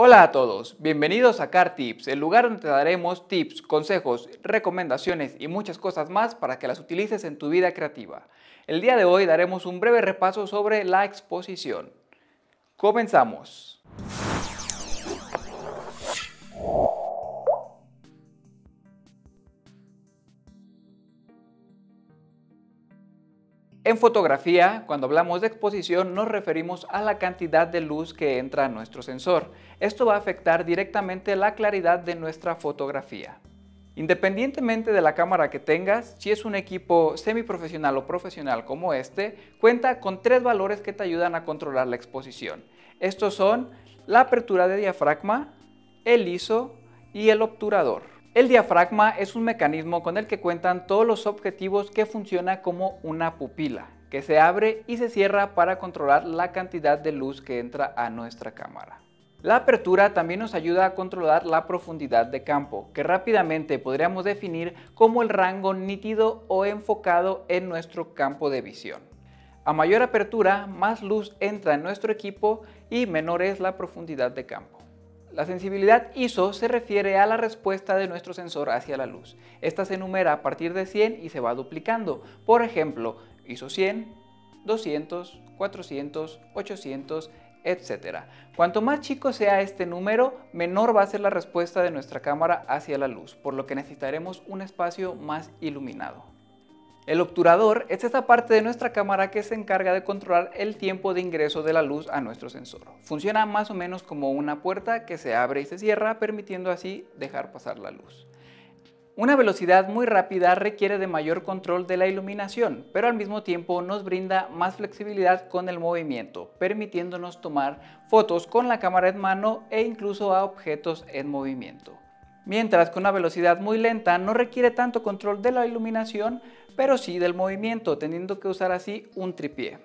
Hola a todos, bienvenidos a Car Tips, el lugar donde te daremos tips, consejos, recomendaciones y muchas cosas más para que las utilices en tu vida creativa. El día de hoy daremos un breve repaso sobre la exposición. Comenzamos. En fotografía, cuando hablamos de exposición, nos referimos a la cantidad de luz que entra a nuestro sensor. Esto va a afectar directamente la claridad de nuestra fotografía. Independientemente de la cámara que tengas, si es un equipo semiprofesional o profesional como este, cuenta con tres valores que te ayudan a controlar la exposición. Estos son la apertura de diafragma, el ISO y el obturador. El diafragma es un mecanismo con el que cuentan todos los objetivos que funciona como una pupila, que se abre y se cierra para controlar la cantidad de luz que entra a nuestra cámara. La apertura también nos ayuda a controlar la profundidad de campo, que rápidamente podríamos definir como el rango nítido o enfocado en nuestro campo de visión. A mayor apertura, más luz entra en nuestro equipo y menor es la profundidad de campo. La sensibilidad ISO se refiere a la respuesta de nuestro sensor hacia la luz. Esta se enumera a partir de 100 y se va duplicando. Por ejemplo, ISO 100, 200, 400, 800, etc. Cuanto más chico sea este número, menor va a ser la respuesta de nuestra cámara hacia la luz, por lo que necesitaremos un espacio más iluminado. El obturador es esta parte de nuestra cámara que se encarga de controlar el tiempo de ingreso de la luz a nuestro sensor. Funciona más o menos como una puerta que se abre y se cierra, permitiendo así dejar pasar la luz. Una velocidad muy rápida requiere de mayor control de la iluminación, pero al mismo tiempo nos brinda más flexibilidad con el movimiento, permitiéndonos tomar fotos con la cámara en mano e incluso a objetos en movimiento mientras que una velocidad muy lenta no requiere tanto control de la iluminación, pero sí del movimiento, teniendo que usar así un tripié.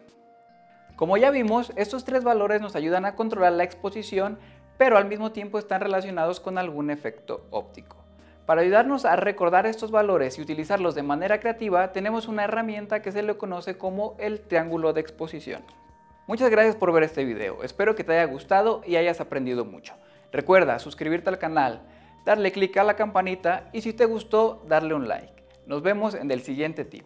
Como ya vimos, estos tres valores nos ayudan a controlar la exposición, pero al mismo tiempo están relacionados con algún efecto óptico. Para ayudarnos a recordar estos valores y utilizarlos de manera creativa, tenemos una herramienta que se le conoce como el triángulo de exposición. Muchas gracias por ver este video, espero que te haya gustado y hayas aprendido mucho. Recuerda suscribirte al canal, darle clic a la campanita y si te gustó, darle un like. Nos vemos en el siguiente tip.